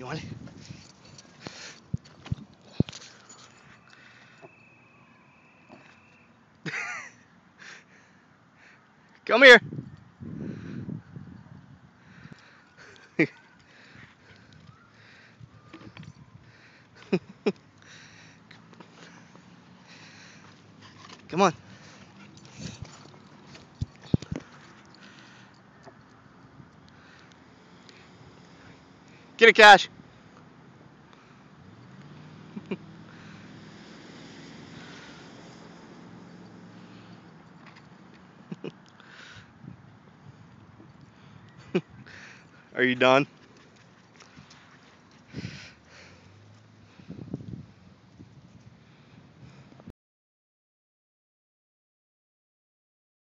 You want it? Come here. Come on. Get it, Cash. Are you done?